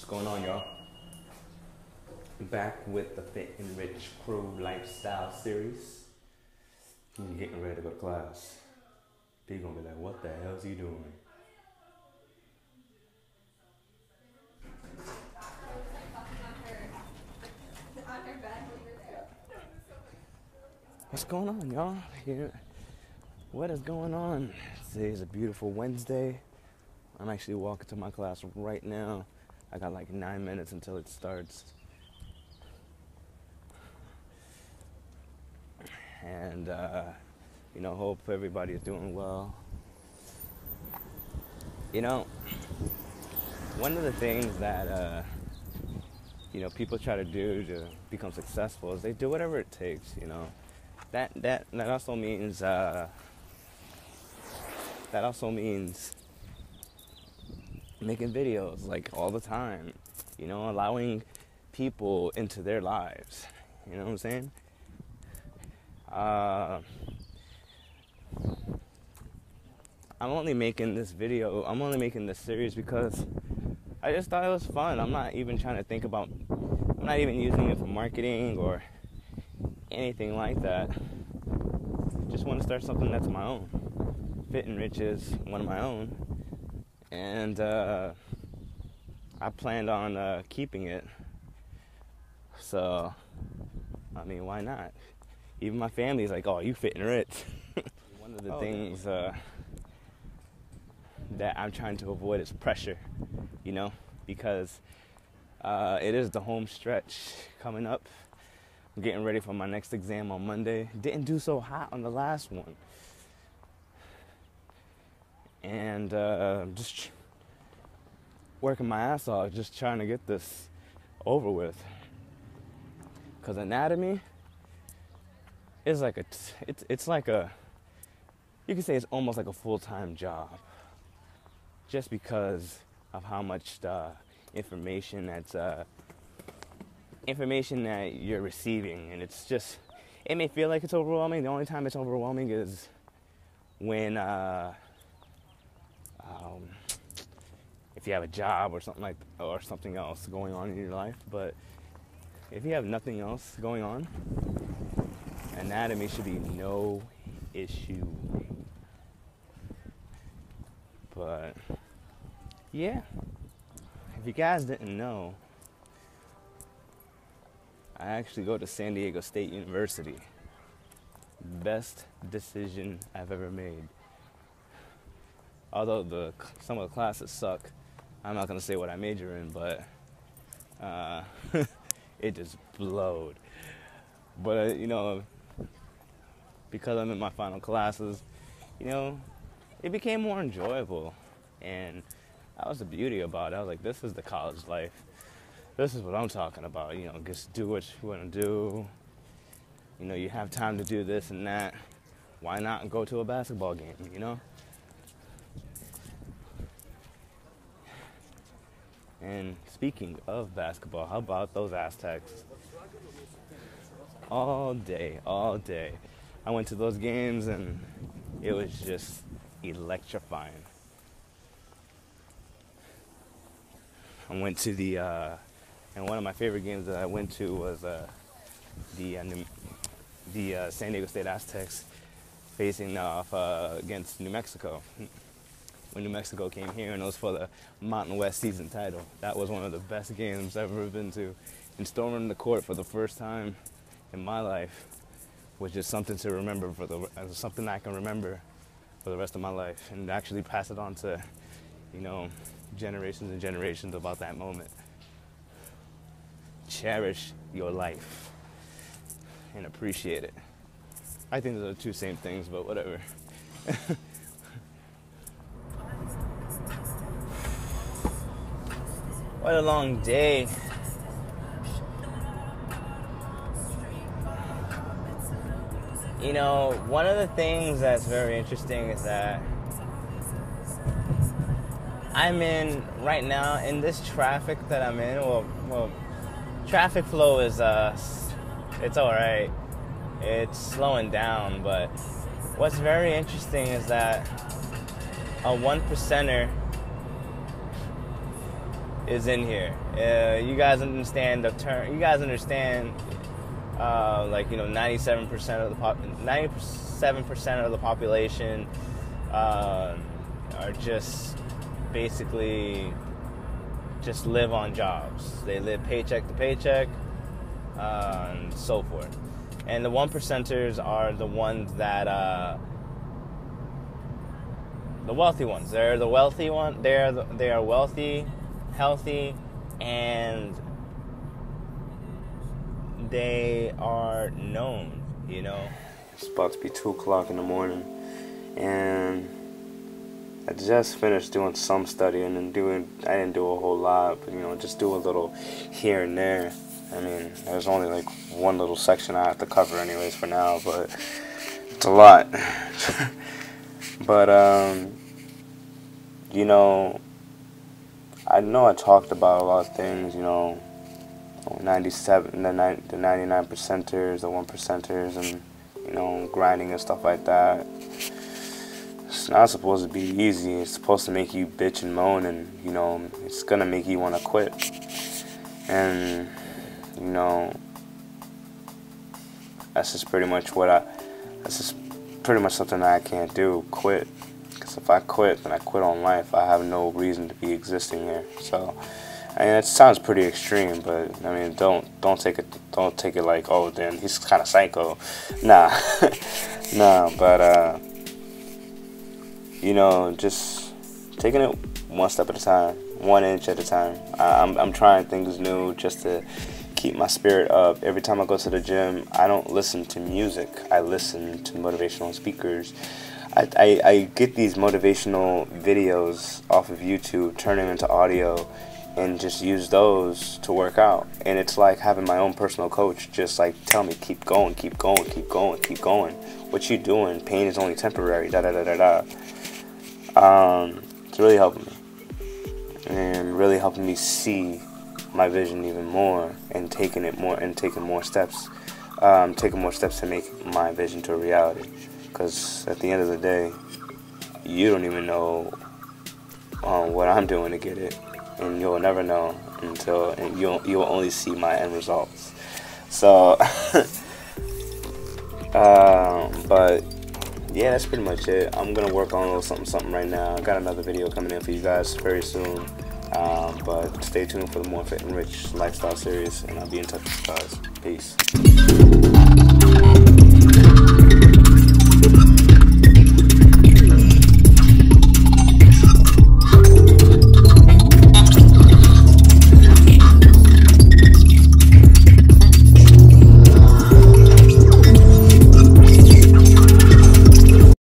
What's going on, y'all? Back with the Fit and Rich Crew Lifestyle Series. I'm getting ready to go to class. People gonna be like, what the hell is he doing? What's going on, y'all? Here, what is going on? Today is a beautiful Wednesday. I'm actually walking to my class right now. I got like nine minutes until it starts. And, uh, you know, hope everybody is doing well. You know, one of the things that, uh, you know, people try to do to become successful is they do whatever it takes, you know. That, that, that also means, uh, that also means making videos like all the time, you know, allowing people into their lives. You know what I'm saying? Uh, I'm only making this video, I'm only making this series because I just thought it was fun. I'm not even trying to think about, I'm not even using it for marketing or anything like that. Just want to start something that's my own. Fit and Rich is one of my own and uh, I planned on uh, keeping it. So, I mean, why not? Even my family's like, "Oh, you fitting rich." One of the oh, things uh, that I'm trying to avoid is pressure, you know, because uh, it is the home stretch coming up. I'm getting ready for my next exam on Monday. Didn't do so hot on the last one and uh, just working my ass off, just trying to get this over with. Cause anatomy is like a, it's it's like a, you can say it's almost like a full time job. Just because of how much uh, information that's uh, information that you're receiving, and it's just, it may feel like it's overwhelming. The only time it's overwhelming is when. Uh, um, if you have a job or something like or something else going on in your life but if you have nothing else going on anatomy should be no issue. But yeah. If you guys didn't know i actually go to san diego state university. Best decision i've ever made. Although the some of the classes suck, I'm not gonna say what I major in, but uh, it just blowed. But uh, you know, because I'm in my final classes, you know, it became more enjoyable, and that was the beauty about it. I was like, this is the college life. This is what I'm talking about. You know, just do what you want to do. You know, you have time to do this and that. Why not go to a basketball game? You know. And speaking of basketball, how about those Aztecs? All day, all day. I went to those games and it was just electrifying. I went to the, uh, and one of my favorite games that I went to was uh, the uh, the uh, San Diego State Aztecs facing off uh, against New Mexico when New Mexico came here, and it was for the Mountain West season title. That was one of the best games I've ever been to. And storming the court for the first time in my life was just something to remember for the uh, something I can remember for the rest of my life, and actually pass it on to, you know, generations and generations about that moment. Cherish your life and appreciate it. I think those are two same things, but whatever. A long day. You know, one of the things that's very interesting is that I'm in right now in this traffic that I'm in. Well, well, traffic flow is uh, it's all right. It's slowing down, but what's very interesting is that a one percenter is in here. Uh, you guys understand the term. You guys understand, uh, like you know, 97% of the pop, 97% of the population uh, are just basically just live on jobs. They live paycheck to paycheck, uh, and so forth. And the one percenters are the ones that uh, the wealthy ones. They're the wealthy one. They're the, they are wealthy, healthy, and they are known. You know. It's about to be two o'clock in the morning, and I just finished doing some studying and doing. I didn't do a whole lot, but you know, just do a little here and there. I mean, there's only like one little section I have to cover, anyways, for now, but it's a lot. but um, you know, I know I talked about a lot of things. You know, 97, the, 90, the 99 percenters, the one percenters, and you know, grinding and stuff like that. It's not supposed to be easy. It's supposed to make you bitch and moan, and you know, it's gonna make you want to quit. And you know, that's just pretty much what I. That's just pretty much something that I can't do. Quit. Because if I quit, then I quit on life. I have no reason to be existing here. So, I mean, it sounds pretty extreme, but I mean, don't don't take it don't take it like, oh, then he's kind of psycho. Nah, nah. But uh, you know, just taking it one step at a time, one inch at a time. I, I'm I'm trying things new just to keep my spirit up. Every time I go to the gym, I don't listen to music. I listen to motivational speakers. I, I, I get these motivational videos off of YouTube, turn them into audio, and just use those to work out. And it's like having my own personal coach just like tell me, keep going, keep going, keep going, keep going. What you doing? Pain is only temporary, da da da da da. Um, it's really helping me. And really helping me see my vision even more and taking it more and taking more steps, um, taking more steps to make my vision to a reality. Because at the end of the day, you don't even know um, what I'm doing to get it, and you'll never know until you'll you'll only see my end results. So, um, but yeah, that's pretty much it. I'm gonna work on a little something something right now. I got another video coming in for you guys very soon. Um, but stay tuned for the more fit and rich lifestyle series, and I'll be in touch with you guys. Peace.